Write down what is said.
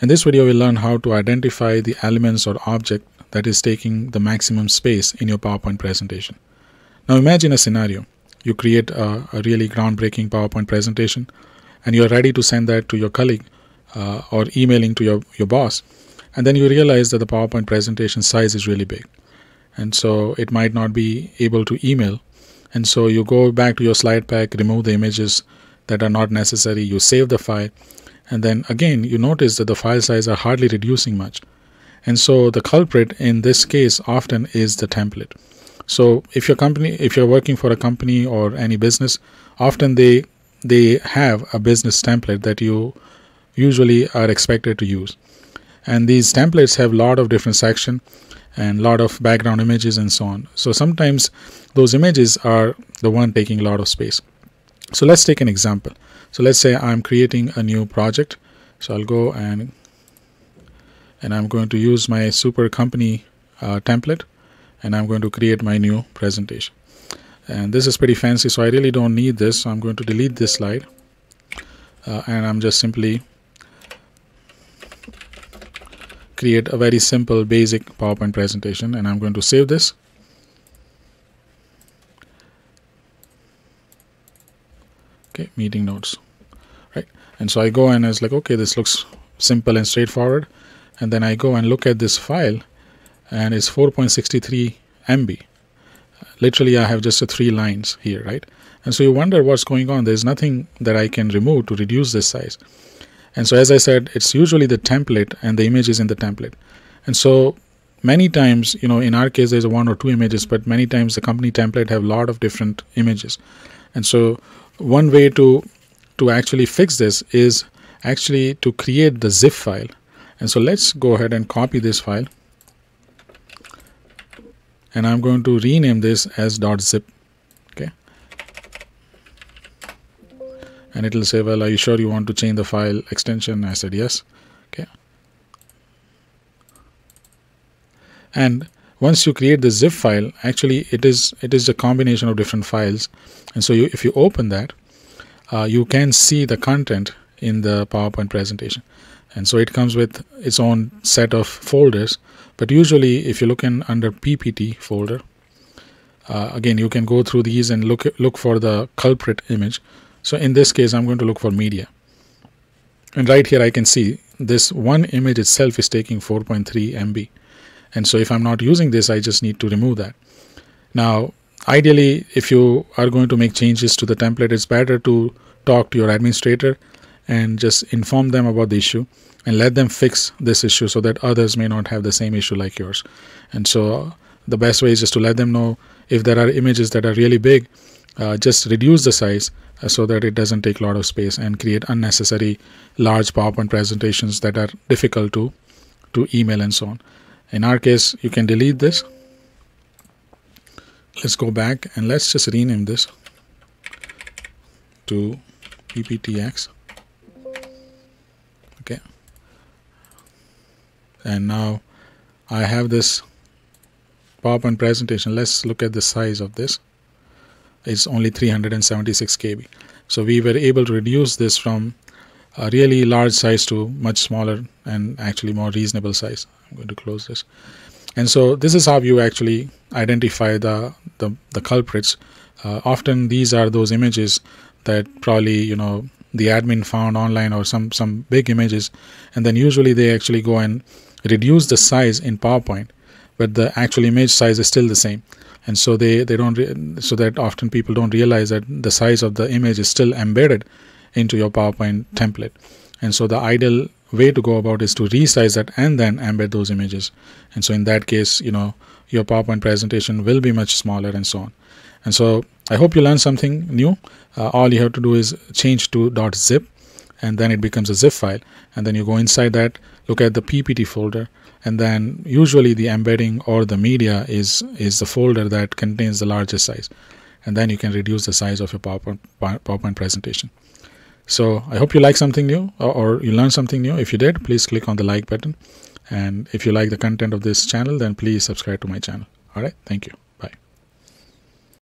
In this video, we'll learn how to identify the elements or object that is taking the maximum space in your PowerPoint presentation. Now imagine a scenario. You create a, a really groundbreaking PowerPoint presentation and you're ready to send that to your colleague uh, or emailing to your, your boss. And then you realize that the PowerPoint presentation size is really big. And so it might not be able to email. And so you go back to your slide pack, remove the images that are not necessary, you save the file, and then again you notice that the file size are hardly reducing much. And so the culprit in this case often is the template. So if your company, if you're working for a company or any business, often they they have a business template that you usually are expected to use. And these templates have a lot of different sections and a lot of background images and so on. So sometimes those images are the one taking a lot of space. So let's take an example. So let's say I'm creating a new project. So I'll go and and I'm going to use my super company uh, template and I'm going to create my new presentation and this is pretty fancy so I really don't need this so I'm going to delete this slide uh, and I'm just simply create a very simple basic PowerPoint presentation and I'm going to save this okay meeting notes right? And so I go and I was like okay this looks simple and straightforward. And then I go and look at this file and it's 4.63 MB literally I have just three lines here right? And so you wonder what's going on. There's nothing that I can remove to reduce this size. And so as I said it's usually the template and the image is in the template. And so many times you know in our case there's one or two images but many times the company template have a lot of different images. And so one way to to actually fix this is actually to create the zip file. And so let's go ahead and copy this file. And I'm going to rename this as .zip okay? And it will say well are you sure you want to change the file extension? I said yes okay? And once you create the zip file actually it is it is a combination of different files. And so you, if you open that uh, you can see the content in the PowerPoint presentation. And so it comes with its own set of folders. But usually if you look in under PPT folder uh, again you can go through these and look look for the culprit image. So in this case I'm going to look for media. And right here I can see this one image itself is taking 4.3 MB and so if I'm not using this I just need to remove that. Now ideally if you are going to make changes to the template it's better to talk to your administrator and just inform them about the issue and let them fix this issue so that others may not have the same issue like yours. And so the best way is just to let them know if there are images that are really big uh, just reduce the size uh, so that it doesn't take a lot of space and create unnecessary large PowerPoint presentations that are difficult to to email and so on in our case you can delete this. Let's go back and let's just rename this to pptx okay. And now I have this PowerPoint presentation. Let's look at the size of this. It's only 376 KB so we were able to reduce this from a really large size to much smaller and actually more reasonable size. I'm going to close this. And so this is how you actually identify the the, the culprits. Uh, often these are those images that probably you know the admin found online or some some big images and then usually they actually go and reduce the size in PowerPoint but the actual image size is still the same. And so they they don't so that often people don't realize that the size of the image is still embedded into your PowerPoint template. And so the ideal way to go about is to resize that and then embed those images. And so in that case you know your PowerPoint presentation will be much smaller and so on. And so I hope you learned something new. Uh, all you have to do is change to .zip and then it becomes a zip file. And then you go inside that look at the ppt folder and then usually the embedding or the media is is the folder that contains the largest size. And then you can reduce the size of your PowerPoint, PowerPoint presentation so I hope you like something new or, or you learned something new. If you did please click on the like button. And if you like the content of this channel then please subscribe to my channel. All right? Thank you